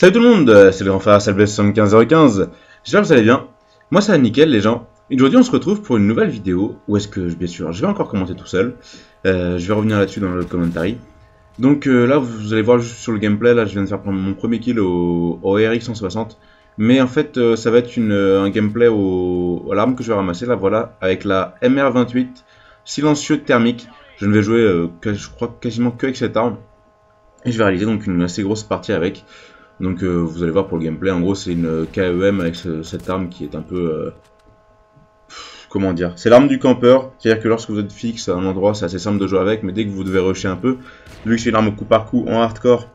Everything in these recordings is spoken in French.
Salut tout le monde, c'est le grand frère Salveson 15h15, j'espère que vous allez bien, moi ça va nickel les gens, et aujourd'hui on se retrouve pour une nouvelle vidéo, où est-ce que, bien sûr, je vais encore commenter tout seul, euh, je vais revenir là-dessus dans le commentary. Donc euh, là vous allez voir sur le gameplay, là je viens de faire prendre mon premier kill au RX 160, mais en fait ça va être une, un gameplay à l'arme que je vais ramasser, là voilà, avec la MR28 silencieux thermique. Je ne vais jouer, je crois, quasiment que avec cette arme. Et je vais réaliser donc une assez grosse partie avec. Donc euh, vous allez voir pour le gameplay, en gros c'est une KEM avec cette arme qui est un peu... Euh, comment dire? C'est l'arme du campeur, c'est-à-dire que lorsque vous êtes fixe à un endroit c'est assez simple de jouer avec, mais dès que vous devez rusher un peu, vu que c'est une arme coup par coup en hardcore,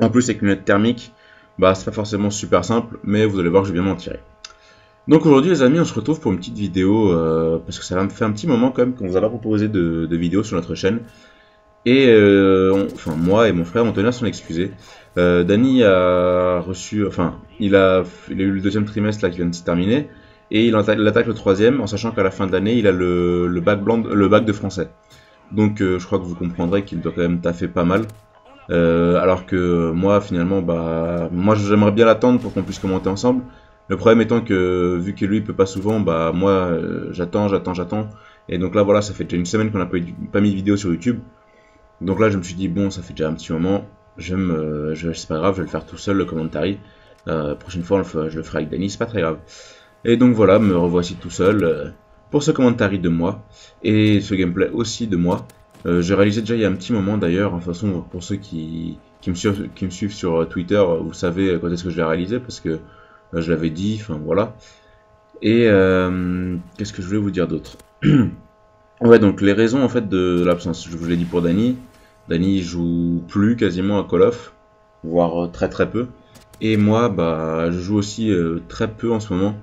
en plus avec une lunette thermique, bah c'est pas forcément super simple, mais vous allez voir que je vais bien m'en tirer. Donc aujourd'hui les amis on se retrouve pour une petite vidéo, euh, parce que ça va me faire un petit moment quand même qu'on vous a pas proposé de, vidéos sur notre chaîne. Et euh, enfin moi et mon frère on tenait à s'en excuser. Euh, a reçu, enfin il a, eu le deuxième trimestre là qui vient de se terminer et il attaque, le troisième en sachant qu'à la fin de l'année il a le, bac de français. Donc je crois que vous comprendrez qu'il doit quand même taffer pas mal. Euh, alors que moi finalement bah moi j'aimerais bien l'attendre pour qu'on puisse commenter ensemble. Le problème étant que vu que lui peut pas souvent, bah moi euh, j'attends, j'attends, j'attends. Et donc là voilà ça fait déjà une semaine qu'on n'a pas, pas mis de vidéo sur YouTube. Donc là, je me suis dit, bon, ça fait déjà un petit moment, me, je, c'est pas grave, je vais le faire tout seul, le commentary. Euh, prochaine fois, je le ferai avec Danny, c'est pas très grave. Et donc voilà, me revoici tout seul euh, pour ce commentary de moi, et ce gameplay aussi de moi. Euh, j'ai réalisé déjà il y a un petit moment d'ailleurs, de toute façon, pour ceux qui, qui, me, suivent, qui me suivent sur Twitter, vous savez quand est-ce que je l'ai réalisé, parce que je l'avais dit, enfin voilà. Et qu'est-ce que je voulais vous dire d'autre? Ouais, donc les raisons en fait de l'absence, je vous l'ai dit pour Dany. Dany joue plus quasiment à Call of, voire très très peu. Et moi, bah, je joue aussi euh, très peu en ce moment.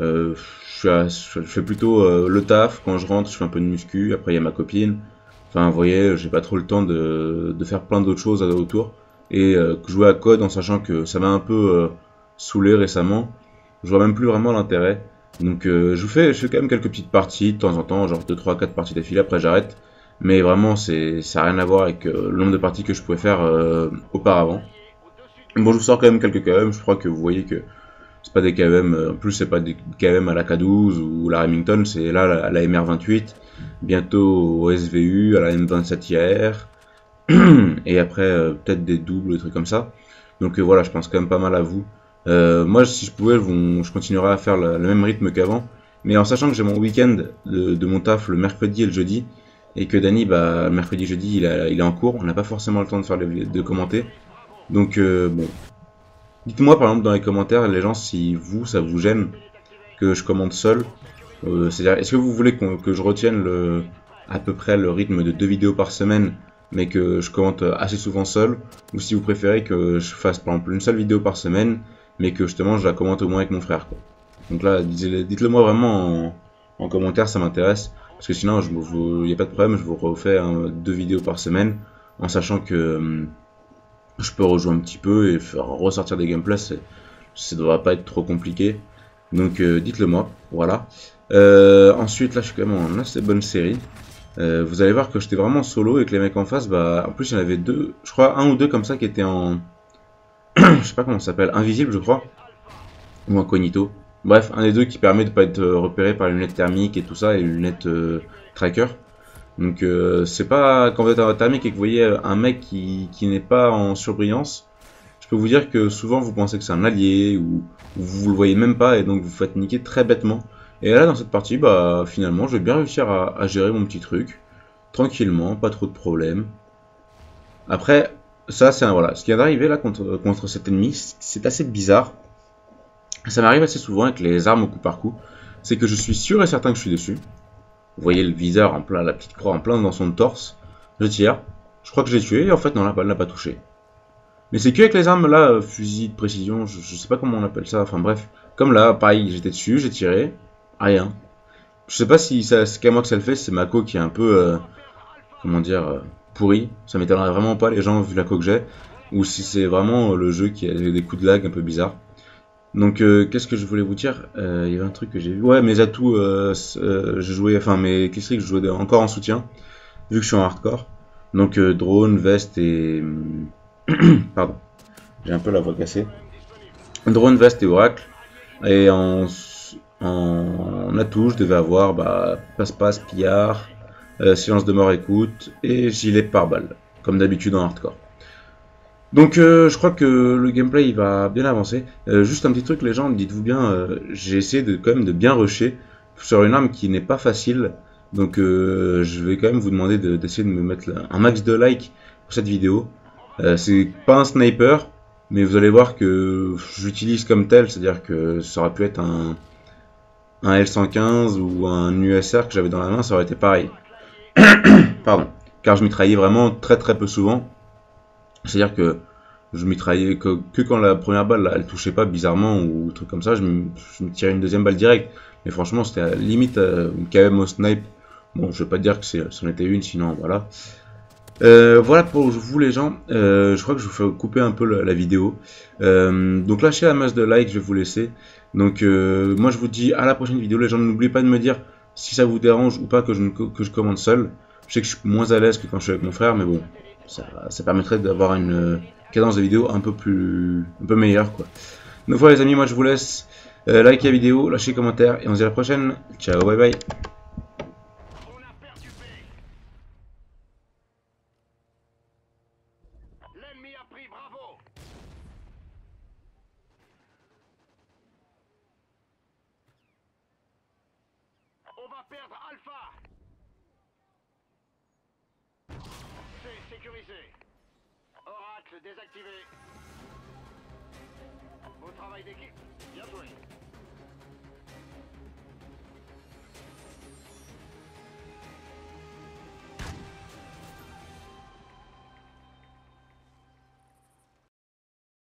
Euh, je, fais plutôt euh, le taf. Quand je rentre, je fais un peu de muscu. Après, il y a ma copine. Enfin, vous voyez, j'ai pas trop le temps de, faire plein d'autres choses autour. Et jouer à code en sachant que ça m'a un peu saoulé récemment. Je vois même plus vraiment l'intérêt. Donc euh, je vous fais, je fais quand même quelques petites parties de temps en temps, genre 2, 3, 4 parties d'affilée, après j'arrête. Mais vraiment, c'est ça n'a rien à voir avec euh, le nombre de parties que je pouvais faire euh, auparavant. Bon, je vous sors quand même quelques KM, je crois que vous voyez que c'est pas des KM, en plus c'est pas des KM à la K12 ou la Remington, c'est là à la MR28, bientôt au SVU, à la M27 IAR, et après peut-être des doubles, des trucs comme ça. Donc voilà, je pense quand même pas mal à vous. Euh, moi, si je pouvais, je continuerais à faire le, même rythme qu'avant. Mais en sachant que j'ai mon week-end de, mon taf le mercredi et le jeudi, et que Dany, bah, mercredi, jeudi, il, est en cours, on n'a pas forcément le temps de faire de commenter. Donc, euh, bon. Dites-moi, par exemple, dans les commentaires, les gens, si vous, ça vous gêne que je commente seul. Euh, c'est-à-dire, est-ce que vous voulez que je retienne à peu près le rythme de deux vidéos par semaine, mais que je commente assez souvent seul, ou si vous préférez que je fasse, par exemple, une seule vidéo par semaine, mais que justement je la commente au moins avec mon frère. Quoi. Donc là, dites-le moi vraiment en, commentaire, ça m'intéresse. Parce que sinon, il n'y a pas de problème, je vous refais deux vidéos par semaine, en sachant que hum, je peux rejouer un petit peu et faire ressortir des gameplays, ça ne devrait pas être trop compliqué. Donc euh, dites-le moi, voilà. Euh, ensuite, là, je suis quand même en assez bonne série. Euh, vous allez voir que j'étais vraiment solo et que les mecs en face, bah, en plus il y en avait deux, je crois un ou deux comme ça qui étaient en, je sais pas comment ça s'appelle, invisible je crois, ou incognito. Bref, un des deux qui permet de pas être repéré par les lunettes thermiques et tout ça, et les lunettes tracker. Donc c'est pas quand vous êtes en thermique et que vous voyez un mec qui n'est pas en surbrillance, je peux vous dire que souvent vous pensez que c'est un allié ou, vous le voyez même pas et donc vous faites niquer très bêtement. Et là dans cette partie, bah finalement je vais bien réussir à, gérer mon petit truc tranquillement, pas trop de problèmes. Après, ça, c'est voilà. Ce qui vient d'arriver là contre, contre cet ennemi, c'est assez bizarre. Ça m'arrive assez souvent avec les armes au coup par coup. C'est que je suis sûr et certain que je suis dessus. Vous voyez le viseur en plein, la petite croix en plein dans son torse. Je tire. Je crois que j'ai tué et en fait non, la balle n'a pas touché. Mais c'est que avec les armes là, fusil de précision, je, sais pas comment on appelle ça, enfin bref. Comme là, pareil, j'étais dessus, j'ai tiré, rien. Je sais pas si c'est qu'à moi que ça le fait, c'est Mako qui est un peu, euh, comment dire, euh, pourri, ça m'étonnerait vraiment pas les gens vu la coque j'ai, ou si c'est vraiment le jeu qui a des coups de lag un peu bizarres. Donc euh, qu'est-ce que je voulais vous dire? Euh, Il y avait un truc que j'ai vu. Ouais, mes atouts, euh, je jouais, enfin mes que je jouais encore en soutien, vu que je suis en hardcore. Donc drone, veste et... Pardon. J'ai un peu la voix cassée. Drone, Vest et Oracle. Et en, en atout, je devais avoir bah, passe-passe, pillard, euh, silence de mort écoute et gilet par balle, comme d'habitude en hardcore. Donc euh, je crois que le gameplay va bien avancer. Euh, juste un petit truc les gens, dites-vous bien, j'ai essayé de quand même de bien rusher sur une arme qui n'est pas facile. Donc je vais quand même vous demander d'essayer de, me mettre un max de likes pour cette vidéo. C'est pas un sniper, mais vous allez voir que j'utilise comme tel, c'est-à-dire que ça aurait pu être un, un L115 ou un USR que j'avais dans la main, ça aurait été pareil. Pardon. Car je mitraillais vraiment très très peu souvent. C'est-à-dire que je mitraillais que, que, quand la première balle elle touchait pas bizarrement ou truc comme ça, je me, tirais une deuxième balle direct. Mais franchement, c'était limite euh, quand même au snipe. Bon, je vais pas dire que c'en était une, sinon voilà. Euh, voilà pour vous les gens, euh, je crois que je vous fais couper un peu la, vidéo. Euh, donc lâchez la masse de likes, je vais vous laisser. Donc moi je vous dis à la prochaine vidéo, les gens n'oubliez pas de me dire si ça vous dérange ou pas que je, que je commande seul. Je sais que je suis moins à l'aise que quand je suis avec mon frère, mais bon, ça, ça permettrait d'avoir une cadence de vidéo un peu plus, un peu meilleure quoi. Donc voilà les amis, moi je vous laisse. likez la vidéo, lâchez commentaire et on se dit à la prochaine. Ciao, bye bye. On va perdre Alpha C'est sécurisé. Oracle désactivé. Au travail d'équipe. Bien joué.